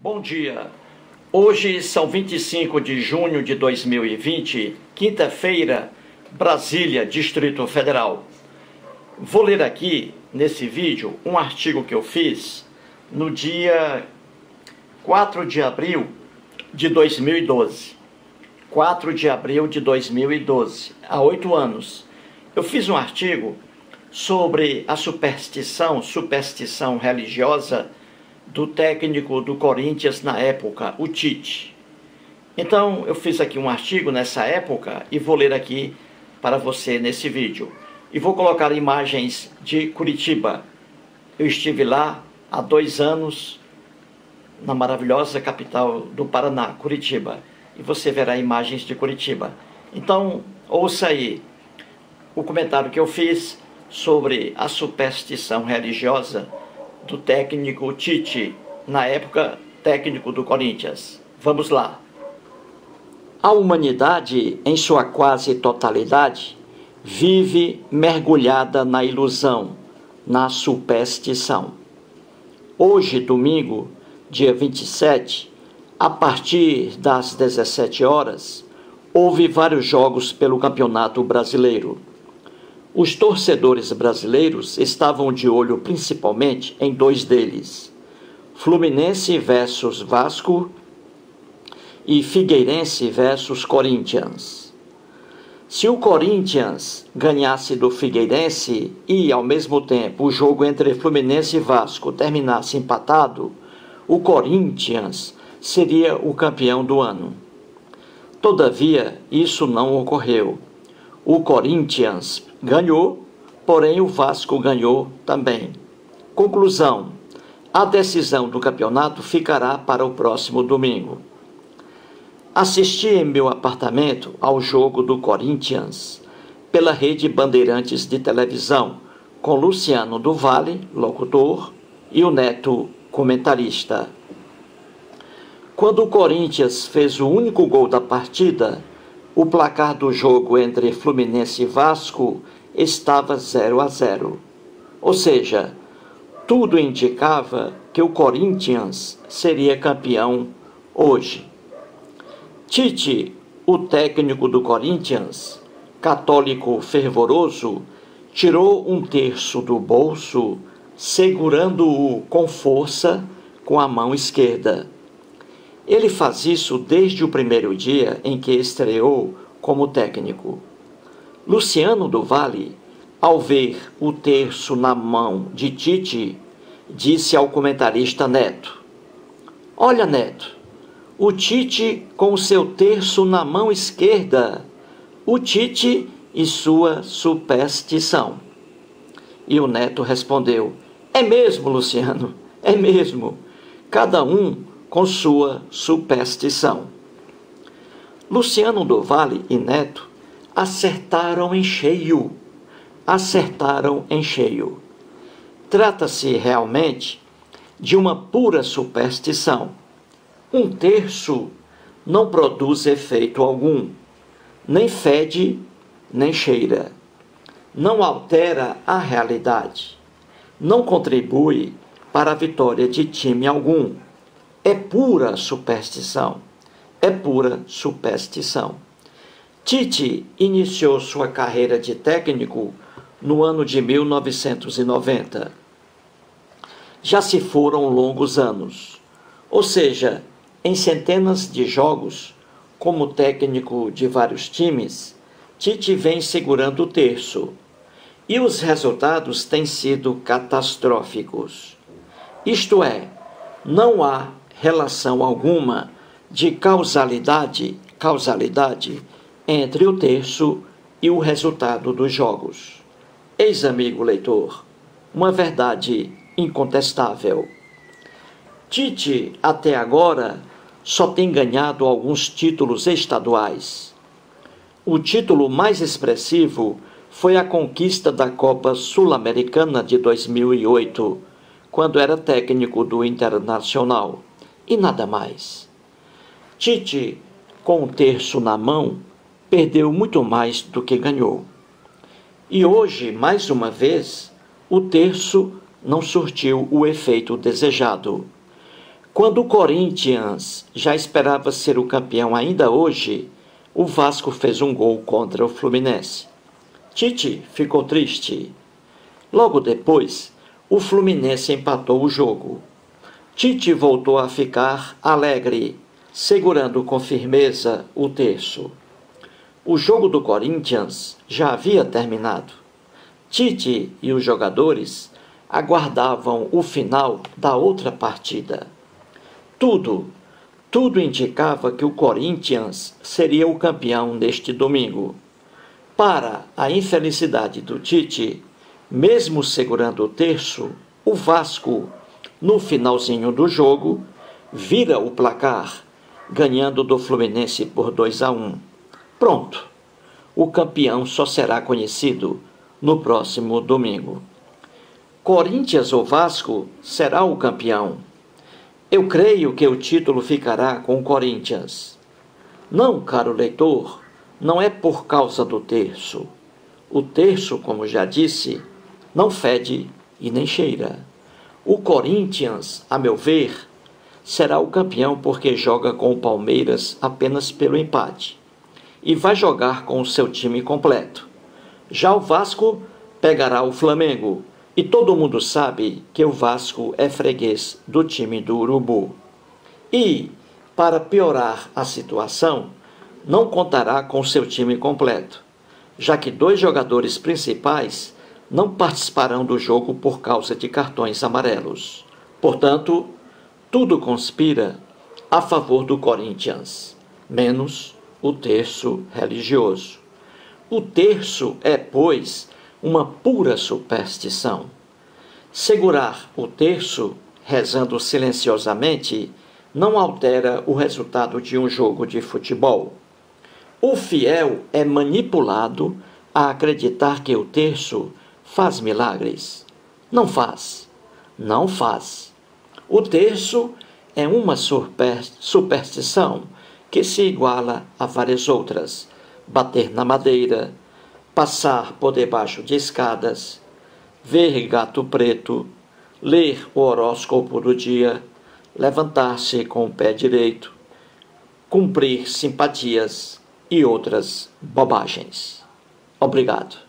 Bom dia. Hoje são 25 de junho de 2020, quinta-feira, Brasília, Distrito Federal. Vou ler aqui nesse vídeo um artigo que eu fiz no dia 4 de abril de 2012. 4 de abril de 2012, há oito anos. Eu fiz um artigo sobre a superstição, superstição religiosa do técnico do Corinthians na época, o Tite. Então, eu fiz aqui um artigo nessa época e vou ler aqui para você nesse vídeo. E vou colocar imagens de Curitiba. Eu estive lá há dois anos, na maravilhosa capital do Paraná, Curitiba. E você verá imagens de Curitiba. Então, ouça aí o comentário que eu fiz sobre a superstição religiosa do técnico Tite, na época técnico do Corinthians. Vamos lá. A humanidade, em sua quase totalidade, vive mergulhada na ilusão, na superstição. Hoje, domingo, dia 27, a partir das 17 horas, houve vários jogos pelo Campeonato Brasileiro. Os torcedores brasileiros estavam de olho principalmente em dois deles: Fluminense versus Vasco e Figueirense versus Corinthians. Se o Corinthians ganhasse do Figueirense e, ao mesmo tempo, o jogo entre Fluminense e Vasco terminasse empatado, o Corinthians seria o campeão do ano. Todavia, isso não ocorreu. O Corinthians ganhou, porém o Vasco ganhou também. Conclusão: a decisão do campeonato ficará para o próximo domingo. Assisti em meu apartamento ao jogo do Corinthians pela rede Bandeirantes de televisão, com Luciano do Vale, locutor, e o Neto, comentarista. Quando o Corinthians fez o único gol da partida, o placar do jogo entre Fluminense e Vasco estava 0 a 0. Ou seja, tudo indicava que o Corinthians seria campeão hoje. Tite, o técnico do Corinthians, católico fervoroso, tirou um terço do bolso, segurando-o com força com a mão esquerda. Ele faz isso desde o primeiro dia em que estreou como técnico. Luciano do Vale, ao ver o terço na mão de Tite, disse ao comentarista Neto: Olha, Neto, o Tite com o seu terço na mão esquerda, o Tite e sua superstição. E o Neto respondeu: É mesmo, Luciano, é mesmo. Cada um com sua superstição. Luciano do Vale e Neto acertaram em cheio. Acertaram em cheio. Trata-se realmente de uma pura superstição. Um terço não produz efeito algum, nem fede, nem cheira. Não altera a realidade. Não contribui para a vitória de time algum é pura superstição. É pura superstição. Tite iniciou sua carreira de técnico no ano de 1990. Já se foram longos anos, ou seja, em centenas de jogos, como técnico de vários times, Tite vem segurando o terço e os resultados têm sido catastróficos. Isto é, não há relação alguma de causalidade, causalidade entre o terço e o resultado dos jogos. Eis, amigo leitor, uma verdade incontestável. Tite, até agora, só tem ganhado alguns títulos estaduais. O título mais expressivo foi a conquista da Copa Sul-Americana de 2008, quando era técnico do Internacional e nada mais. Tite, com o terço na mão, perdeu muito mais do que ganhou. E hoje, mais uma vez, o terço não surtiu o efeito desejado. Quando o Corinthians já esperava ser o campeão ainda hoje, o Vasco fez um gol contra o Fluminense. Tite ficou triste. Logo depois, o Fluminense empatou o jogo. Tite voltou a ficar alegre, segurando com firmeza o terço. O jogo do Corinthians já havia terminado. Tite e os jogadores aguardavam o final da outra partida. Tudo, tudo indicava que o Corinthians seria o campeão neste domingo. Para a infelicidade do Tite, mesmo segurando o terço, o Vasco, no finalzinho do jogo, vira o placar, ganhando do Fluminense por 2 a 1. Pronto. O campeão só será conhecido no próximo domingo. Corinthians ou Vasco será o campeão. Eu creio que o título ficará com o Corinthians. Não, caro leitor, não é por causa do terço. O terço, como já disse, não fede e nem cheira. O Corinthians, a meu ver, será o campeão porque joga com o Palmeiras apenas pelo empate e vai jogar com o seu time completo. Já o Vasco pegará o Flamengo e todo mundo sabe que o Vasco é freguês do time do Urubu. E, para piorar a situação, não contará com seu time completo, já que dois jogadores principais não participarão do jogo por causa de cartões amarelos. Portanto, tudo conspira a favor do Corinthians, menos o terço religioso. O terço é, pois, uma pura superstição. Segurar o terço, rezando silenciosamente, não altera o resultado de um jogo de futebol. O fiel é manipulado a acreditar que o terço faz milagres. Não faz. Não faz. O terço é uma superstição que se iguala a várias outras bater na madeira, passar por debaixo de escadas, ver gato preto, ler o horóscopo do dia, levantar-se com o pé direito, cumprir simpatias e outras bobagens. Obrigado.